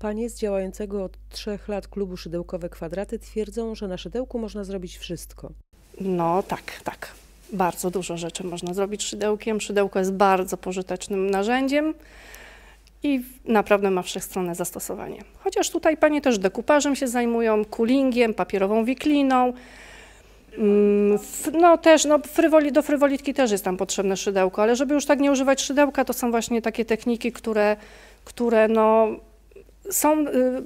Panie z działającego od trzech lat klubu Szydełkowe Kwadraty twierdzą, że na szydełku można zrobić wszystko. No tak, tak. Bardzo dużo rzeczy można zrobić szydełkiem. Szydełko jest bardzo pożytecznym narzędziem i naprawdę ma wszechstronne zastosowanie. Chociaż tutaj panie też dekupażem się zajmują, coolingiem, papierową wikliną. Mm, No też, no frywoli, do frywolitki też jest tam potrzebne szydełko, ale żeby już tak nie używać szydełka, to są właśnie takie techniki, które, które no są... y,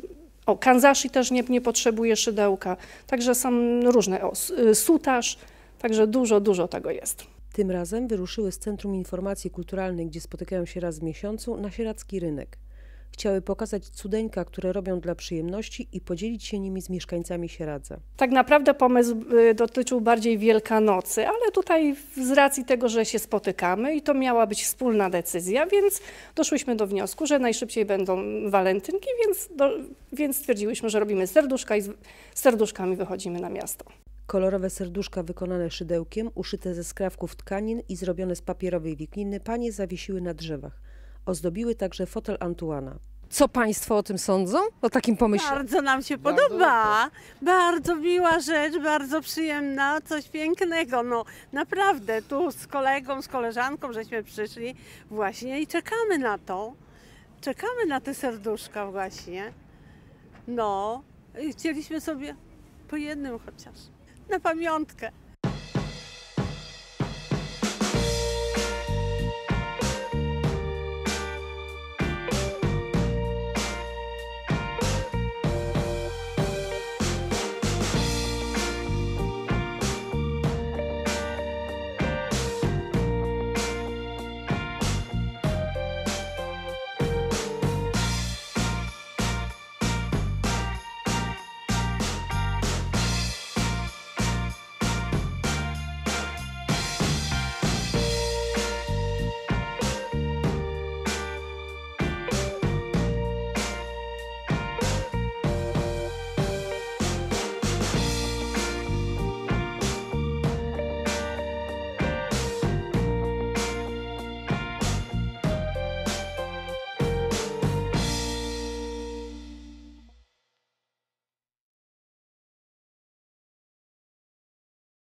O, kanzashi też nie, nie potrzebuje szydełka, także są różne, o, y, sutaż, także dużo, dużo tego jest. Tym razem wyruszyły z Centrum Informacji Kulturalnej, gdzie spotykają się raz w miesiącu, na sieradzki rynek. Chciały pokazać cudeńka, które robią dla przyjemności i podzielić się nimi z mieszkańcami Sieradza. Tak naprawdę pomysł y, dotyczył bardziej Wielkanocy, ale tutaj z racji tego, że się spotykamy i to miała być wspólna decyzja, więc doszłyśmy do wniosku, że najszybciej będą walentynki, więc, do, więc stwierdziłyśmy, że robimy serduszka i z serduszkami wychodzimy na miasto. Kolorowe serduszka wykonane szydełkiem, uszyte ze skrawków tkanin i zrobione z papierowej wikliny panie zawiesiły na drzewach. Ozdobiły także fotel Antuana. Co państwo o tym sądzą? O takim pomyśle? Bardzo nam się podoba. Bardzo miła rzecz, bardzo przyjemna, coś pięknego. No naprawdę, tu z kolegą, z koleżanką żeśmy przyszli właśnie i czekamy na to. Czekamy na te serduszka właśnie. No, i chcieliśmy sobie po jednym chociaż. Na pamiątkę.